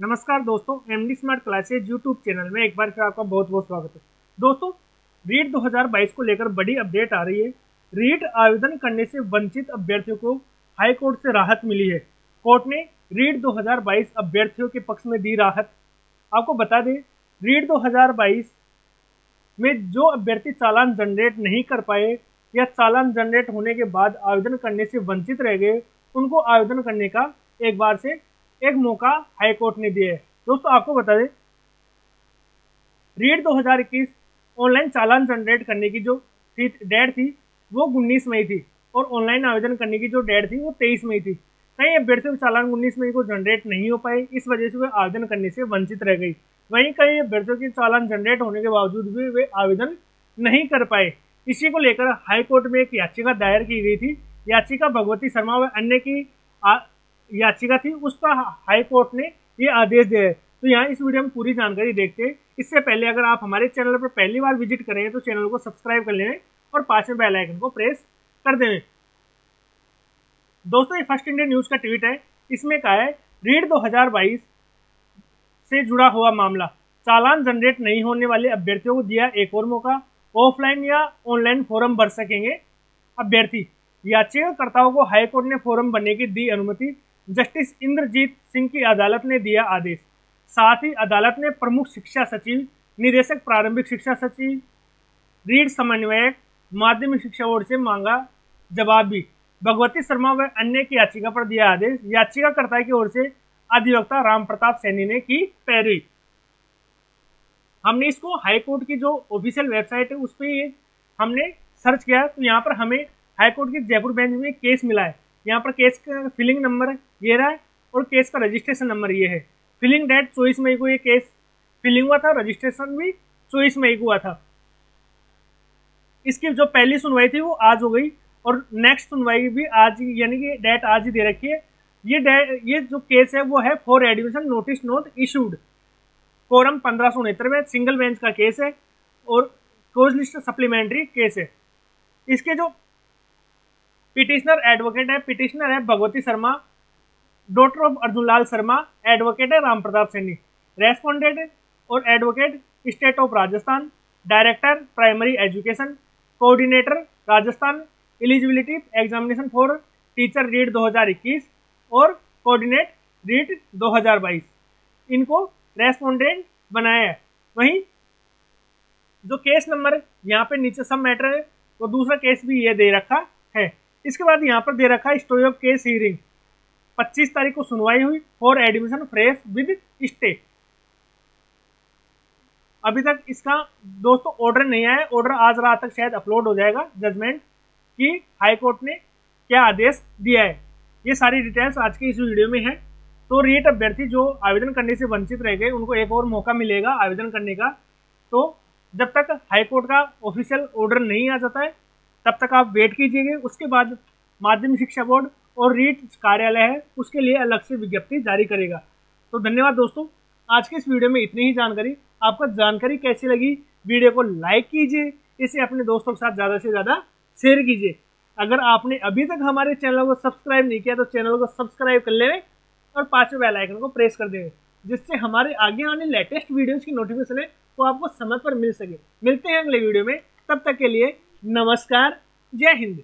नमस्कार दोस्तों M D smart classes YouTube channel में एक बार फिर आपका बहुत बहुत स्वागत है। दोस्तों रीट 2022 को लेकर बड़ी अपडेट आ रही है। रीट आवेदन करने से वंचित अभ्यर्थियों को हाई कोर्ट से राहत मिली है। कोर्ट ने रीट 2022 अभ्यर्थियों के पक्ष में दी राहत। आपको बता दें रीट 2022 में जो अभ्यर्थी चालान जनरेट नहीं कर पाए या चालान जनरेट होने के बाद आवेदन करने से वंचित रह गए, उनको आवेदन करने का एक बार से एक मौका हाई कोर्ट ने दिया है। दोस्तों, आपको बता दें रीट 2021 ऑनलाइन चालान जनरेट करने की जो डेट थी, वो उन्नीस मई थी और ऑनलाइन आवेदन करने की जो डेट थी, वो तेईस मई थी। कई अभ्यर्थियों चालान उन्नीस मई को जनरेट नहीं हो पाए इस वजह से वे आवेदन करने से वंचित रह गई। वहीं कई अभ्यर्थियों के चालान जनरेट होने के बावजूद भी वे आवेदन नहीं कर पाए। इसी को लेकर हाईकोर्ट में एक याचिका दायर की गई थी। याचिका भगवती शर्मा व अन्य की याचिका थी, उस पर हाई कोर्ट ने ये आदेश दिया तो यहाँ इस वीडियो में पूरी जानकारी देखते हैं। इससे पहले अगर आप हमारे चैनल पर पहली बार विज़िट करें तो चैनल को सब्सक्राइब कर लें और पास में बेल आइकन को प्रेस कर दें। दोस्तों, ये फ़र्स्ट इंडियन न्यूज़ का ट्वीट है। इसमें कहा है रीड 2022 से जुड़ा हुआ मामला। चालान जनरेट नहीं होने वाले अभ्यर्थियों को दिया एक और मौका। ऑफलाइन या ऑनलाइन फॉर्म भर सकेंगे अभ्यर्थी। याचिकाकर्ताओं को हाईकोर्ट ने फॉर्म भरने की दी अनुमति। जस्टिस इंद्रजीत सिंह की अदालत ने दिया आदेश। साथ ही अदालत ने प्रमुख शिक्षा सचिव, निदेशक प्रारंभिक शिक्षा सचिव रीड समन्वयक, माध्यमिक शिक्षा बोर्ड से मांगा जवाब भी। भगवती शर्मा व अन्य की याचिका पर दिया आदेश। याचिकाकर्ता की ओर से अधिवक्ता राम प्रताप सैनी ने की पैरवी। हमने इसको हाईकोर्ट की जो ऑफिशियल वेबसाइट है, उस पर हमने सर्च किया। तो यहाँ पर हमें हाईकोर्ट के जयपुर बेंच में केस मिला है। यहाँ पर केस का फिलिंग नंबर ये रहा है और केस का रजिस्ट्रेशन नंबर ये है। फिलिंग डेट चौबीस मई को ये केस फिलिंग हुआ था रजिस्ट्रेशन भी चौबीस मई को हुआ था। इसकी जो पहली सुनवाई थी वो आज हो गई और नेक्स्ट सुनवाई भी आज यानी कि डेट आज ही दे रखी है। ये डेट ये जो केस है वो है for admission notice not issued coram पंद्रह सौ उनहत्तर में सिंगल बेंच का केस है और क्लोज लिस्ट सप्लीमेंट्री केस है। इसके जो पिटिशनर एडवोकेट है, पिटिशनर है Bhagwati Sharma doctor of Arjun Lal Sharma advocate है राम प्रताप सैनी। रेस्पोंडेंट और advocate state of Rajasthan director primary education coordinator Rajasthan eligibility examination for teacher REET 2021 और कोऑर्डिनेट रीड 2022 इनको respondent बनाया है। वहीं जो केस नंबर यहाँ पे नीचे सब मैटर है, वो दूसरा केस भी ये दे रखा है। इसके बाद यहाँ पर दे रखा है स्टोरी ऑफ़ केस हियरिंग 25 तारीख को सुनवाई हुई for admission fresh with stay अभी तक इसका दोस्तों ऑर्डर नहीं आया ऑर्डर आज रात तक शायद अपलोड हो जाएगा। जजमेंट कि हाई कोर्ट ने क्या आदेश दिया है? ये सारी डिटेल्स आज के इस वीडियो में है। तो रेट अभ्यर्थी जो आवेदन करने से वंचित रह गए, उनको एक और मौका मिलेगा आवेदन करने का। तो जब तक हाई कोर्ट का ऑफिशियल ऑर्डर नहीं आ जाता है तब तक आप वेट कीजिएगा। उसके बाद माध्यमिक शिक्षा बोर्ड और रीट कार्यालय है, उसके लिए अलग से विज्ञप्ति जारी करेगा। तो धन्यवाद दोस्तों। आज के इस वीडियो में इतनी ही जानकारी। आपको जानकारी कैसी लगी, वीडियो को लाइक कीजिए, इसे अपने दोस्तों के साथ ज़्यादा से ज़्यादा शेयर कीजिए। अगर आपने अभी तक हमारे चैनल को सब्सक्राइब नहीं किया तो चैनल को सब्सक्राइब कर लें और पाँचवें बेल आइकन को प्रेस कर दें जिससे हमारे आगे आने लेटेस्ट वीडियोस की नोटिफिकेशन है, वो आपको समय पर मिल सके। मिलते हैं अगले वीडियो में। तब तक के लिए नमस्कार जय हिंद।